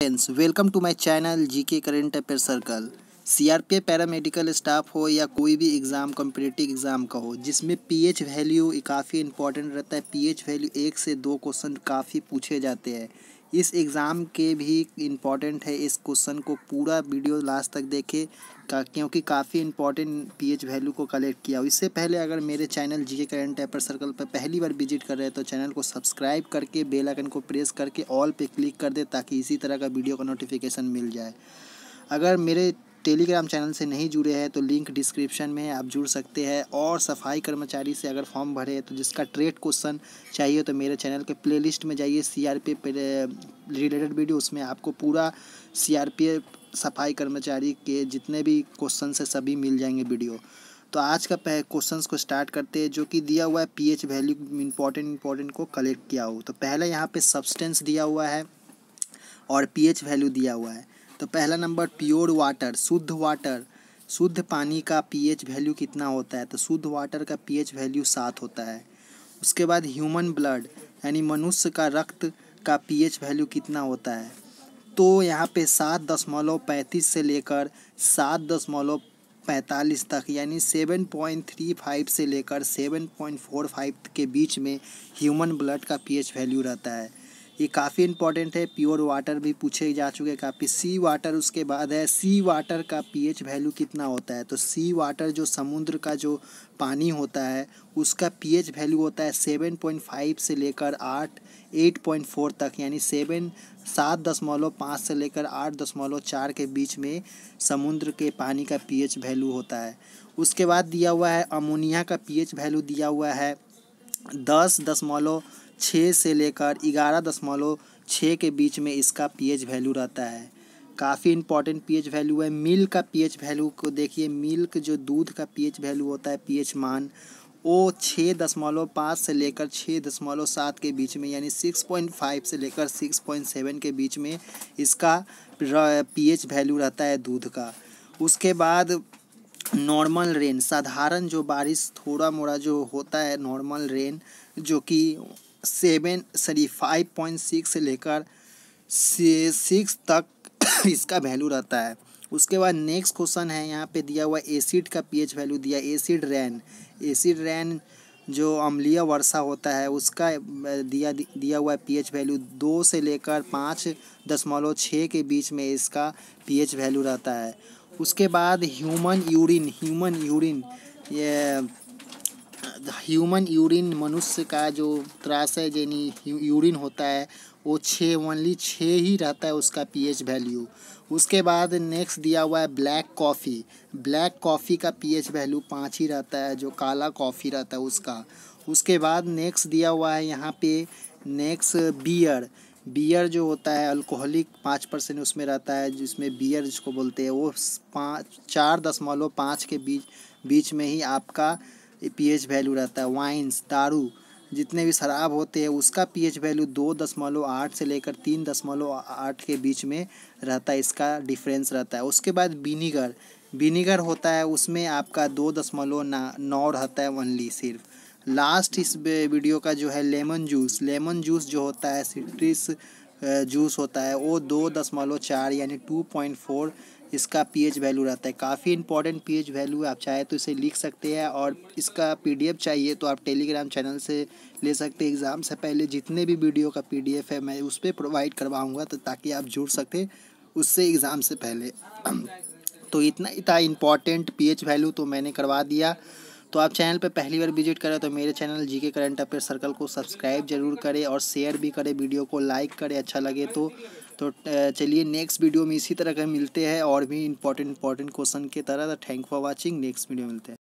Friends welcome to my channel GK current affair circle CRPF paramedical staff हो या कोई भी एग्ज़ाम कॉम्पिटेटिव एग्ज़ाम का हो, जिसमें पीएच वैल्यू काफ़ी इंपॉर्टेंट रहता है। पीएच वैल्यू एक से दो क्वेश्चन काफ़ी पूछे जाते हैं। इस एग्ज़ाम के भी इंपॉर्टेंट है इस क्वेश्चन को पूरा वीडियो लास्ट तक देखे, का क्योंकि काफ़ी इंपॉर्टेंट पीएच वैल्यू को कलेक्ट किया। इससे पहले अगर मेरे channel G current affair circle पर पहली बार विज़िट कर रहे हैं तो चैनल को सब्सक्राइब करके, बेल आइकन को प्रेस करके, ऑल पे क्लिक कर दे, ताकि इसी तरह का वीडियो का नोटिफिकेशन मिल जाए। अगर मेरे टेलीग्राम चैनल से नहीं जुड़े हैं तो लिंक डिस्क्रिप्शन में आप जुड़ सकते हैं। और सफ़ाई कर्मचारी से अगर फॉर्म भरे तो जिसका ट्रेड क्वेश्चन चाहिए तो मेरे चैनल के प्लेलिस्ट में जाइए। C R P related video उसमें आपको पूरा सी आर पी सफ़ाई कर्मचारी के जितने भी क्वेश्चन है, सभी मिल जाएँगे वीडियो तो आज का क्वेश्चंस को स्टार्ट करते हैं, जो कि दिया हुआ है पीएच वैल्यू इंपॉर्टेंट इंपॉर्टेंट को कलेक्ट किया हो। तो पहले यहाँ पे सब्सटेंस दिया हुआ है और पीएच वैल्यू दिया हुआ है। तो पहला नंबर प्योर वाटर शुद्ध वाटर शुद्ध पानी का पीएच वैल्यू कितना होता है? तो शुद्ध वाटर का पीएच वैल्यू सात होता है। उसके बाद ह्यूमन ब्लड यानी मनुष्य का रक्त का पीएच वैल्यू कितना होता है? तो यहाँ पे सात दशमलव पैंतीस से लेकर सात दशमलव पैंतालीस तक, यानी सेवन पॉइंट थ्री फाइव से लेकर सेवन पॉइंट फोर फाइव के बीच में ह्यूमन ब्लड का पीएच वैल्यू रहता है। ये काफ़ी इंपॉर्टेंट है। प्योर वाटर भी पूछे जा चुके हैं काफ़ी। सी वाटर उसके बाद है। सी वाटर का पीएच वैल्यू कितना होता है? तो सी वाटर जो समुद्र का जो पानी होता है, उसका पीएच वैल्यू होता है सेवन पॉइंट फाइव से लेकर आठ एट पॉइंट फोर तक। यानी सेवन सात दशमलव पाँच से लेकर आठ दशमलव चार के बीच में समुद्र के पानी का पीएच वैल्यू होता है। उसके बाद दिया हुआ है अमोनिया का पीएच वैल्यू दिया हुआ है, दस दशमलव छः से लेकर ग्यारह दशमलव छः के बीच में इसका पीएच वैल्यू रहता है। काफ़ी इंपॉर्टेंट पीएच वैल्यू है। मिल्क का पीएच वैल्यू को देखिए, मिल्क जो दूध का पीएच वैल्यू होता है, पीएच मान, वो छः दशमलव पाँच से लेकर छः दशमलव सात के बीच में, यानी सिक्स पॉइंट फाइव से लेकर सिक्स पॉइंट सेवन के बीच में इसका पीएच वैल्यू रहता है दूध का। उसके बाद नॉर्मल रेन साधारण जो बारिश थोड़ा मोड़ा जो होता है नॉर्मल रेन जो कि seven sorry five point six से लेकर सिक्स तक इसका वैल्यू रहता है। उसके बाद नेक्स्ट क्वेश्चन है, यहाँ पे दिया हुआ एसिड का पीएच वैल्यू दिया एसिड रैन एसिड रैन जो अम्लीय वर्षा होता है, उसका, दिया दिया हुआ पीएच वैल्यू दो से लेकर पाँच दशमलव छः के बीच में इसका पीएच वैल्यू रहता है। उसके बाद ह्यूमन यूरिन ह्यूमन यूरिन ये ह्यूमन यूरिन मनुष्य का जो त्रास है यानी यूरिन होता है, वो छः ओनली छः ही रहता है उसका पीएच वैल्यू उसके बाद नेक्स्ट दिया हुआ है ब्लैक कॉफ़ी ब्लैक कॉफ़ी का पीएच वैल्यू पाँच ही रहता है, जो काला कॉफ़ी रहता है उसका. उसके बाद नेक्स्ट दिया हुआ है यहाँ पे नेक्स्ट बियर बियर जो होता है अल्कोहलिक पाँच परसेंट उसमें रहता है, जिसमें बियर जिसको बोलते हैं, वो पाँच, चार दशमलव पाँच के बीच बीच में ही आपका पीएच वैल्यू रहता है वाइन्स दारू, जितने भी शराब होते हैं, उसका पीएच वैल्यू दो दशमलव आठ से लेकर तीन दशमलव आठ के बीच में रहता है, इसका डिफरेंस रहता है। उसके बाद विनीगर विनीगर होता है, उसमें आपका दो दशमलव नौ रहता है ओनली सिर्फ़। लास्ट इस वीडियो का जो है लेमन जूस लेमन जूस जो होता है सिट्रिस जूस होता है, वो दो दशमलव चार यानी टू पॉइंट फोर इसका पीएच वैल्यू रहता है। काफ़ी इंपॉर्टेंट पीएच वैल्यू है, आप चाहे तो इसे लिख सकते हैं और इसका पीडीएफ चाहिए तो आप टेलीग्राम चैनल से ले सकते हैं। एग्ज़ाम से पहले जितने भी वीडियो का पीडीएफ है, मैं उस पर प्रोवाइड करवाऊँगा तो ताकि आप जुड़ सकते उससे एग्ज़ाम से पहले। तो इतना इतना इंपॉर्टेंट पी वैल्यू तो मैंने करवा दिया। तो आप चैनल पे पहली बार विज़िट करें तो मेरे channel G K current affair circle को सब्सक्राइब ज़रूर करें और शेयर भी करें वीडियो को लाइक करें अच्छा लगे तो। तो चलिए नेक्स्ट वीडियो में इसी तरह का मिलते हैं और भी इंपॉर्टेंट इंपॉर्टेंट क्वेश्चन के तरह। Thank for watching next video मिलते हैं।